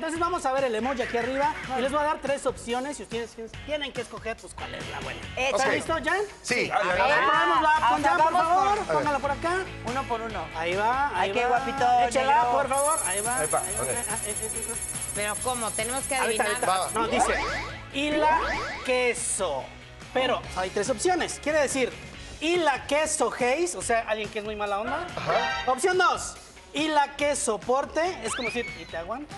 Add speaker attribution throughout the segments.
Speaker 1: entonces vamos a ver el emoji aquí arriba y les voy a dar tres opciones y ustedes tienen que escoger pues cuál es la buena.
Speaker 2: Hecho.
Speaker 1: ¿Está
Speaker 3: Ok.
Speaker 1: listo, Jan?
Speaker 3: Sí.
Speaker 1: A ver, Jan, por favor.
Speaker 2: por-
Speaker 1: Póngala por acá.
Speaker 2: Uno por uno.
Speaker 1: Ahí va, ahí
Speaker 2: Ay, qué guapito,
Speaker 1: Échela,
Speaker 2: negro.
Speaker 1: por favor. Ahí va.
Speaker 3: Ahí va,
Speaker 1: ahí va.
Speaker 3: ok.
Speaker 1: Ah, eh, eh, eh.
Speaker 4: Pero ¿cómo? Tenemos que adivinar.
Speaker 1: ahorita. No, dice, y la queso. Pero hay tres opciones. Quiere decir, y la queso Hayes, o sea, alguien que es muy mala onda. Opción dos, y la que soporte, es como decir, ¿y te aguantas?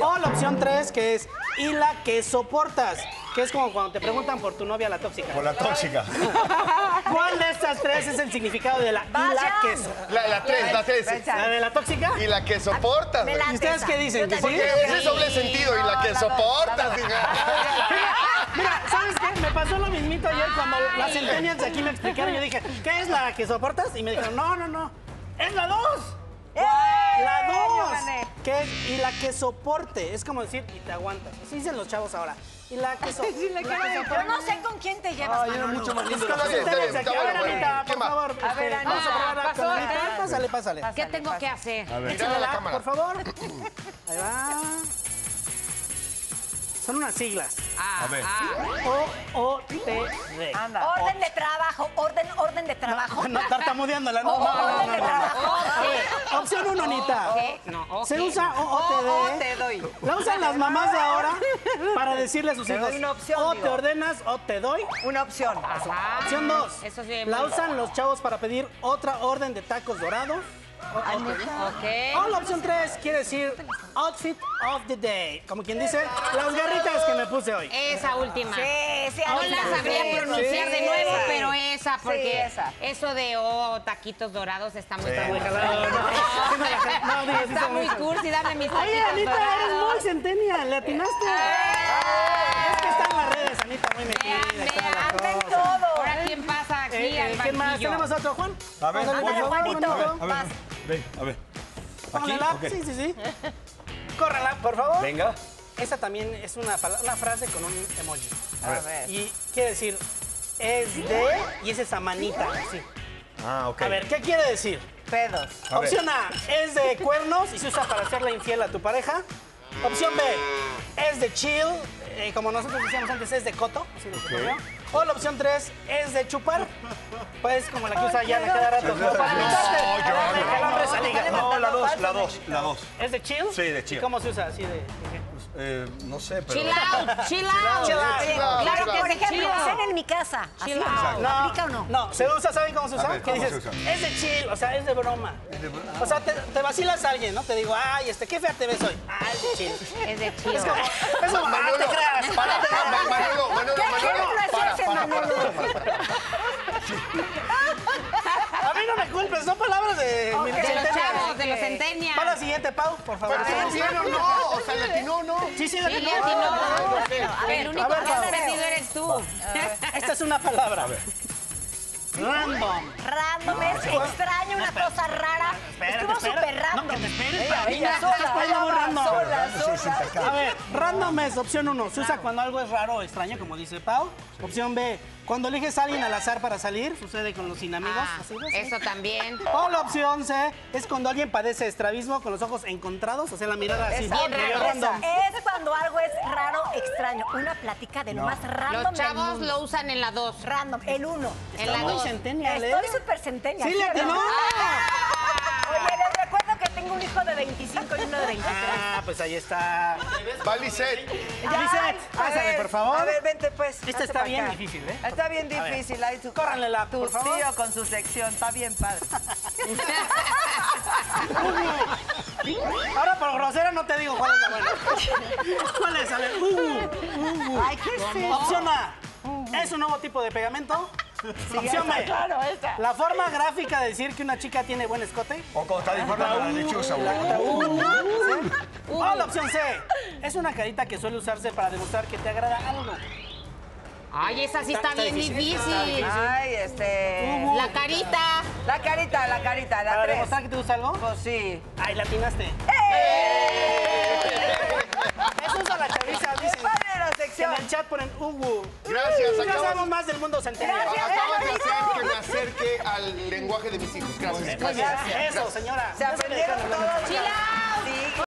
Speaker 1: O la opción tres, que es, y la que soportas, que es como cuando te preguntan por tu novia la tóxica.
Speaker 3: Por la tóxica.
Speaker 1: ¿Cuál de estas tres es el significado de la y la
Speaker 2: Vaya.
Speaker 1: queso?
Speaker 3: La, la tres, la tres.
Speaker 1: ¿La de la tóxica?
Speaker 3: Y la que soportas.
Speaker 2: Me
Speaker 1: ¿Y ustedes qué dicen? ¿Que sí?
Speaker 3: Porque ese es doble sentido. Y la que
Speaker 2: dos,
Speaker 3: soportas.
Speaker 2: dos.
Speaker 1: Mira, ¿sabes qué? Me pasó lo mismito ayer cuando las centenias aquí me explicaron. Yo dije, ¿qué es la que soportas? Y me dijeron, no, no, no. ¡Es la 2! La
Speaker 2: Yo
Speaker 1: 2.
Speaker 2: gané.
Speaker 1: ¿Qué es? Y la que soporte. Es como decir, y te aguantas. Así dicen los chavos ahora. Y la que, so- la que
Speaker 2: Yo no sé con quién te llevas, Manolo.
Speaker 3: Bien,
Speaker 1: Las
Speaker 3: está bien,
Speaker 1: centenias
Speaker 3: está
Speaker 1: aquí. A ver, Anita,
Speaker 3: bueno. ¿Qué
Speaker 1: por
Speaker 3: más?
Speaker 1: favor.
Speaker 2: A ver,
Speaker 1: este, Vamos a
Speaker 2: Anita.
Speaker 1: probar Anita.
Speaker 4: Anita.
Speaker 1: Pásale, pásale.
Speaker 4: ¿Qué tengo que hacer?
Speaker 3: Mírale la
Speaker 1: Échamela,
Speaker 3: cámara.
Speaker 1: por favor. Ahí va. Son unas siglas.
Speaker 4: Ah,
Speaker 3: A ver.
Speaker 4: ah.
Speaker 1: O, O, T, D.
Speaker 2: Anda. Orden de trabajo, orden, orden de trabajo.
Speaker 1: No, tartamudeándola. No, no, no,
Speaker 2: Orden
Speaker 1: no,
Speaker 2: de
Speaker 1: no. Opción 1, Anita.
Speaker 4: Ok, No.
Speaker 1: Se usa
Speaker 2: O, o te doy.
Speaker 1: La usan las mamás de ahora para decirle a sus hijos.
Speaker 2: una opción,
Speaker 1: o
Speaker 2: digo.
Speaker 1: te ordenas o te doy.
Speaker 2: Una opción.
Speaker 4: Ajá.
Speaker 1: Opción 2.
Speaker 4: Eso sí.
Speaker 1: La usan los chavos para pedir otra orden de tacos dorados.
Speaker 4: Ok.
Speaker 1: O la opción 3 quiere decir outfit of the day. Como quien dice, las garritas que me puse hoy.
Speaker 4: Esa última.
Speaker 2: Sí,
Speaker 4: No la sabría pronunciar
Speaker 2: sí,
Speaker 4: de nuevo, pero esa, porque
Speaker 2: Sí, esa.
Speaker 4: eso de oh, taquitos dorados está muy
Speaker 1: Está muy sí
Speaker 4: Está muy cursi, dame mis
Speaker 1: Oye,
Speaker 4: taquitos
Speaker 1: Anita, eres muy
Speaker 4: dorados.
Speaker 1: centenial, le atinaste. Es que está en las redes, Anita, muy metida.
Speaker 4: Vean, vean,
Speaker 2: todo.
Speaker 4: Ahora, ¿quién pasa aquí
Speaker 1: Eh,
Speaker 4: al
Speaker 1: eh, ¿Quién más? ¿Tenemos otro, Juan?
Speaker 3: A ver,
Speaker 1: Ándale, por
Speaker 2: Ándale,
Speaker 1: favor,
Speaker 2: Juanito.
Speaker 1: Juanito.
Speaker 2: Vas.
Speaker 3: Ven, a ver.
Speaker 1: Sí, sí, sí. Córrela, por favor.
Speaker 3: Venga.
Speaker 1: Esta también es una, una frase con un emoji.
Speaker 2: A ver.
Speaker 1: Y quiere decir, es de, y es esa manita, así.
Speaker 3: Ah, ok.
Speaker 1: A ver, ¿qué quiere decir?
Speaker 2: Pedos.
Speaker 3: A ver.
Speaker 1: Opción A, es de cuernos y se usa para hacerle infiel a tu pareja. Opción B, es de chill, eh, como nosotros decíamos antes, es de coto. así de cotorreo. O la opción 3, es de chupar. Pues como la que usa Yana cada rato. como para
Speaker 3: No, no. No, la dos, la dos, la dos.
Speaker 1: ¿Es de chill?
Speaker 3: Sí, de chill.
Speaker 1: ¿Y cómo se usa? Así de... de?
Speaker 3: Eh, no sé, pero.
Speaker 4: Chill out, chill out.
Speaker 1: Chill out.
Speaker 2: Oye,
Speaker 3: Claro,
Speaker 2: claro,
Speaker 3: claro.
Speaker 2: por ejemplo,
Speaker 4: Chill out.
Speaker 2: cena en mi casa.
Speaker 4: Chill out.
Speaker 1: No,
Speaker 2: ¿Aplica o no?
Speaker 1: No, se usa, ¿saben cómo se usa?
Speaker 3: A ver,
Speaker 1: ¿Qué
Speaker 3: ¿cómo
Speaker 1: dices?
Speaker 3: se usa?
Speaker 1: Es de chill, o sea, es de broma. O sea, te, te vacilas a alguien, ¿no? Te digo, ay, este, ¿qué fea te ves hoy? Ah, es de chill.
Speaker 4: Es de chill.
Speaker 1: Es como, es como, ah, te creas.
Speaker 3: Para, para, Ma- Manolo, Manolo,
Speaker 2: ¿Qué
Speaker 3: Manolo.
Speaker 2: ejemplo es
Speaker 3: Para,
Speaker 2: ese,
Speaker 3: para, para,
Speaker 2: Manolo?
Speaker 3: para, para.
Speaker 1: A mí no me culpes, son palabras de mi
Speaker 4: De los
Speaker 1: centennial.
Speaker 4: chavos, de los
Speaker 2: Ok.
Speaker 4: centenias.
Speaker 1: Siguiente, Pau, por favor.
Speaker 3: Pero sí, sí, no, no. O sea, latino, no.
Speaker 1: Sí, sí,
Speaker 4: Sí,
Speaker 1: la
Speaker 4: le
Speaker 1: tengo.
Speaker 4: atinó.
Speaker 2: A ver,
Speaker 4: El único
Speaker 1: a ver,
Speaker 4: que ha
Speaker 1: Pau.
Speaker 4: perdido eres tú.
Speaker 1: Esta es una palabra. Random.
Speaker 2: Random es extraño, una cosa rara.
Speaker 1: A ver, random es opción 1. Se usa cuando algo es raro o extraño, como dice Pau. Opción B, cuando eliges a alguien al azar para salir, sucede con los sin amigos.
Speaker 4: Ah,
Speaker 1: así así.
Speaker 4: eso también.
Speaker 1: O la opción C es cuando alguien padece estrabismo con los ojos encontrados, o sea, la mirada así.
Speaker 4: Raro.
Speaker 1: random.
Speaker 2: Es cuando algo es raro, extraño. Una plática de lo más random
Speaker 4: Los
Speaker 2: del
Speaker 4: chavos
Speaker 2: mundo.
Speaker 4: lo usan en la 2.
Speaker 2: Random, el uno.
Speaker 4: En la
Speaker 1: Muy
Speaker 4: 2.
Speaker 1: centennial, ¿eh?
Speaker 2: Estoy súper centennial.
Speaker 1: Sí, le atinó.
Speaker 2: Que tengo un hijo de 25 y uno de 23.
Speaker 1: Ah, pues ahí está.
Speaker 3: Va Lisette.
Speaker 1: Lisette, pásale, por favor.
Speaker 5: A ver, vente pues.
Speaker 1: Esta está bien
Speaker 5: acá.
Speaker 1: difícil, ¿eh?
Speaker 5: Está bien difícil. Ahí tu,
Speaker 1: Córranlela,
Speaker 5: tu
Speaker 1: por favor.
Speaker 5: tío con su sección. Está bien padre.
Speaker 1: Ahora por grosera no te digo cuál es la buena. ¿Cuál es? A ver. Uh, uh.
Speaker 5: Ay, ¿qué es?
Speaker 1: Opción A. ¿Es un nuevo tipo de pegamento? Opción B.
Speaker 5: Claro, esa.
Speaker 1: La forma gráfica de decir que una chica tiene buen escote.
Speaker 3: O cuando está deformada la lechuza,
Speaker 1: La ¿sí? O la opción C. Es una carita que suele usarse para demostrar que te agrada algo.
Speaker 4: Ay, esa sí
Speaker 1: Está-
Speaker 4: está,
Speaker 1: está
Speaker 4: bien
Speaker 1: difícil.
Speaker 5: Ay, este.
Speaker 4: La carita.
Speaker 5: La carita, la carita, la
Speaker 1: Para
Speaker 5: tres.
Speaker 1: demostrar que te gusta algo.
Speaker 5: Pues sí.
Speaker 1: Ay, latinaste. Eso es a la chaviza,
Speaker 5: ¡Qué
Speaker 1: dicen. En el chat ponen Ugu.
Speaker 3: Gracias,
Speaker 1: Ya
Speaker 3: acabas-
Speaker 1: sabemos más del mundo centennial.
Speaker 3: Acabas de hacer que me acerque al lenguaje de mis hijos. Gracias. Gracias.
Speaker 1: Eso, señora.
Speaker 5: Se aprendieron todos.
Speaker 4: Chila.